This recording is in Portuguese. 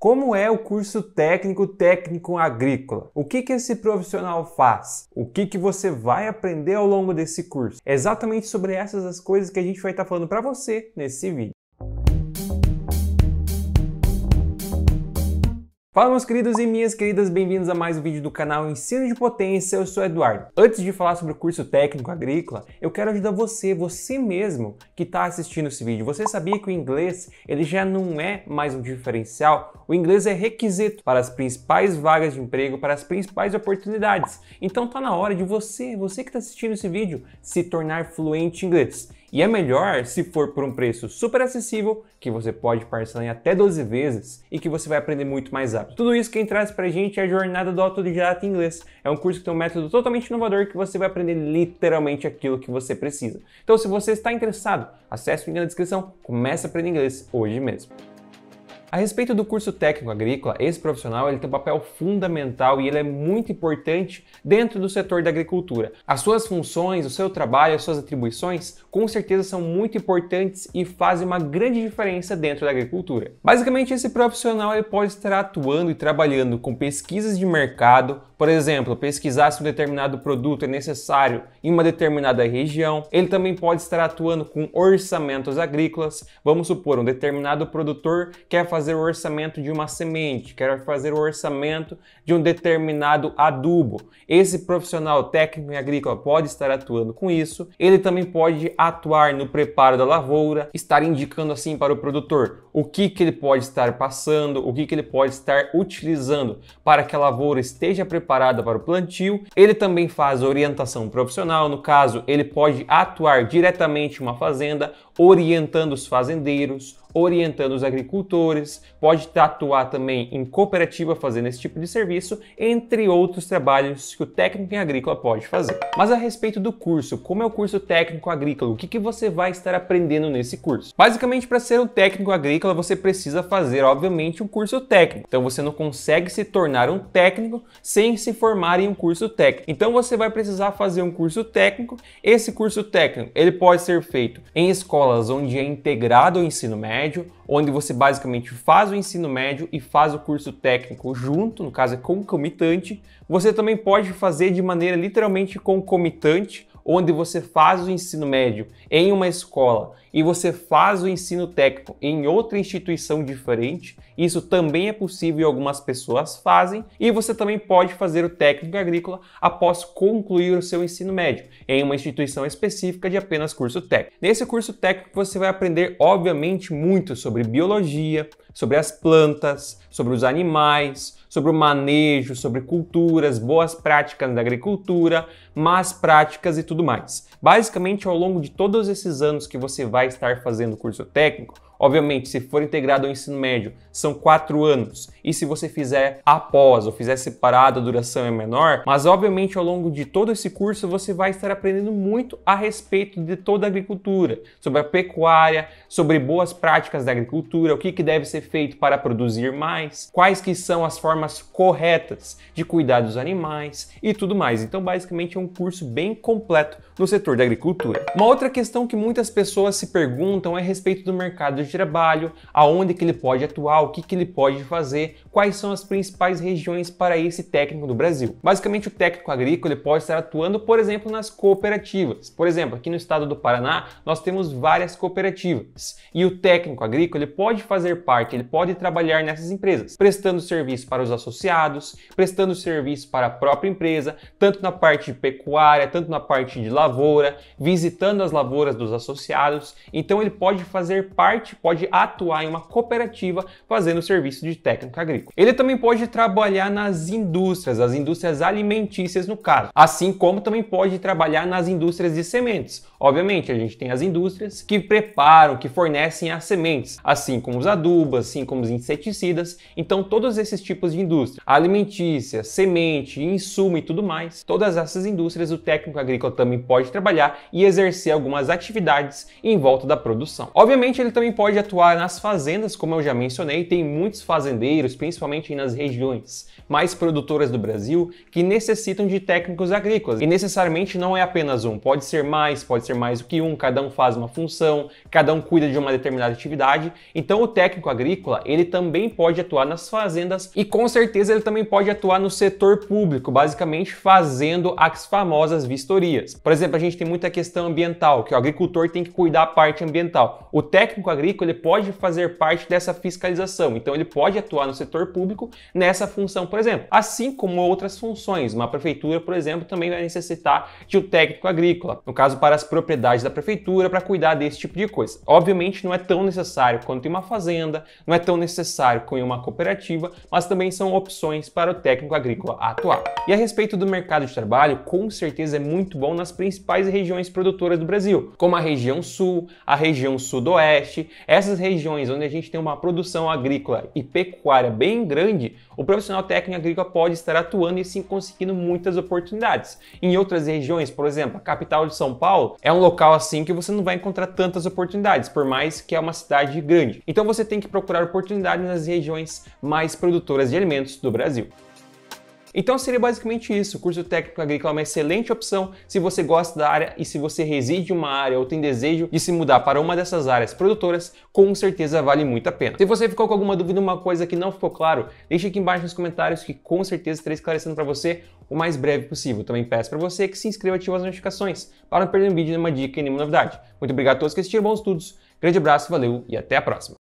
Como é o curso técnico técnico agrícola? O que, que esse profissional faz? O que, que você vai aprender ao longo desse curso? É exatamente sobre essas as coisas que a gente vai estar falando para você nesse vídeo. Fala meus queridos e minhas queridas, bem-vindos a mais um vídeo do canal Ensino de Potência, eu sou Eduardo. Antes de falar sobre o curso técnico agrícola, eu quero ajudar você, você mesmo que está assistindo esse vídeo. Você sabia que o inglês ele já não é mais um diferencial? O inglês é requisito para as principais vagas de emprego, para as principais oportunidades. Então tá na hora de você, você que está assistindo esse vídeo, se tornar fluente em inglês. E é melhor se for por um preço super acessível, que você pode parcelar em até 12 vezes e que você vai aprender muito mais rápido. Tudo isso quem traz pra gente é a jornada do autodidata em inglês. É um curso que tem um método totalmente inovador que você vai aprender literalmente aquilo que você precisa. Então, se você está interessado, acesse o link na descrição, comece a aprender inglês hoje mesmo. A respeito do curso técnico agrícola, esse profissional ele tem um papel fundamental e ele é muito importante dentro do setor da agricultura. As suas funções, o seu trabalho, as suas atribuições, com certeza são muito importantes e fazem uma grande diferença dentro da agricultura. Basicamente, esse profissional ele pode estar atuando e trabalhando com pesquisas de mercado, por exemplo, pesquisar se um determinado produto é necessário em uma determinada região. Ele também pode estar atuando com orçamentos agrícolas. Vamos supor, um determinado produtor quer fazer o orçamento de uma semente, quer fazer o orçamento de um determinado adubo. Esse profissional técnico em agrícola pode estar atuando com isso. Ele também pode atuar no preparo da lavoura, estar indicando assim para o produtor o que, que ele pode estar passando, o que, que ele pode estar utilizando para que a lavoura esteja preparada preparada para o plantio. Ele também faz orientação profissional, no caso, ele pode atuar diretamente em uma fazenda, orientando os fazendeiros, orientando os agricultores, pode atuar também em cooperativa fazendo esse tipo de serviço, entre outros trabalhos que o técnico em agrícola pode fazer. Mas a respeito do curso, como é o curso técnico agrícola? O que, que você vai estar aprendendo nesse curso? Basicamente, para ser um técnico agrícola, você precisa fazer, obviamente, um curso técnico. Então, você não consegue se tornar um técnico sem se formar em um curso técnico. Então, você vai precisar fazer um curso técnico. Esse curso técnico, ele pode ser feito em escolas onde é integrado o ensino médio, médio, onde você basicamente faz o ensino médio e faz o curso técnico junto, no caso é concomitante. Você também pode fazer de maneira literalmente concomitante, onde você faz o ensino médio em uma escola e você faz o ensino técnico em outra instituição diferente, isso também é possível e algumas pessoas fazem, e você também pode fazer o técnico agrícola após concluir o seu ensino médio em uma instituição específica de apenas curso técnico. Nesse curso técnico você vai aprender obviamente muito sobre biologia, sobre as plantas, sobre os animais, sobre o manejo, sobre culturas, boas práticas da agricultura, más práticas e tudo mais. Basicamente, ao longo de todos esses anos que você vai estar fazendo curso técnico, Obviamente, se for integrado ao ensino médio, são quatro anos. E se você fizer após ou fizer separado, a duração é menor. Mas, obviamente, ao longo de todo esse curso, você vai estar aprendendo muito a respeito de toda a agricultura, sobre a pecuária, sobre boas práticas da agricultura, o que, que deve ser feito para produzir mais, quais que são as formas corretas de cuidar dos animais e tudo mais. Então, basicamente, é um curso bem completo no setor da agricultura. Uma outra questão que muitas pessoas se perguntam é a respeito do mercado de trabalho, aonde que ele pode atuar, o que, que ele pode fazer, quais são as principais regiões para esse técnico no Brasil. Basicamente, o técnico agrícola pode estar atuando, por exemplo, nas cooperativas. Por exemplo, aqui no estado do Paraná, nós temos várias cooperativas e o técnico agrícola pode fazer parte, ele pode trabalhar nessas empresas, prestando serviço para os associados, prestando serviço para a própria empresa, tanto na parte de pecuária, tanto na parte de lavoura, visitando as lavouras dos associados. Então, ele pode fazer parte pode atuar em uma cooperativa fazendo serviço de técnico agrícola. Ele também pode trabalhar nas indústrias, as indústrias alimentícias no caso, assim como também pode trabalhar nas indústrias de sementes. Obviamente, a gente tem as indústrias que preparam, que fornecem as sementes, assim como os adubos, assim como os inseticidas. Então, todos esses tipos de indústria, alimentícia, semente, insumo e tudo mais, todas essas indústrias o técnico agrícola também pode trabalhar e exercer algumas atividades em volta da produção. Obviamente, ele também pode atuar nas fazendas, como eu já mencionei, tem muitos fazendeiros, principalmente nas regiões mais produtoras do Brasil, que necessitam de técnicos agrícolas. E necessariamente não é apenas um, pode ser mais, pode ser ser mais do que um, cada um faz uma função, cada um cuida de uma determinada atividade. Então o técnico agrícola, ele também pode atuar nas fazendas e com certeza ele também pode atuar no setor público, basicamente fazendo as famosas vistorias. Por exemplo, a gente tem muita questão ambiental, que o agricultor tem que cuidar da parte ambiental. O técnico agrícola ele pode fazer parte dessa fiscalização, então ele pode atuar no setor público nessa função, por exemplo. Assim como outras funções, uma prefeitura, por exemplo, também vai necessitar de um técnico agrícola, no caso para as propriedades da prefeitura, para cuidar desse tipo de coisa. Obviamente não é tão necessário quanto em uma fazenda, não é tão necessário como em uma cooperativa, mas também são opções para o técnico agrícola atuar. E a respeito do mercado de trabalho, com certeza é muito bom nas principais regiões produtoras do Brasil, como a região sul, a região sudoeste, essas regiões onde a gente tem uma produção agrícola e pecuária bem grande, o profissional técnico agrícola pode estar atuando e sim conseguindo muitas oportunidades. Em outras regiões, por exemplo, a capital de São Paulo é um local assim que você não vai encontrar tantas oportunidades, por mais que é uma cidade grande. Então você tem que procurar oportunidades nas regiões mais produtoras de alimentos do Brasil. Então seria basicamente isso. O curso técnico agrícola é uma excelente opção se você gosta da área e se você reside em uma área ou tem desejo de se mudar para uma dessas áreas produtoras, com certeza vale muito a pena. Se você ficou com alguma dúvida, uma coisa que não ficou claro, deixe aqui embaixo nos comentários que com certeza estarei esclarecendo para você o mais breve possível. Também peço para você que se inscreva e ative as notificações para não perder um vídeo, nenhuma dica e nenhuma novidade. Muito obrigado a todos que assistiram, bons estudos, grande abraço, valeu e até a próxima.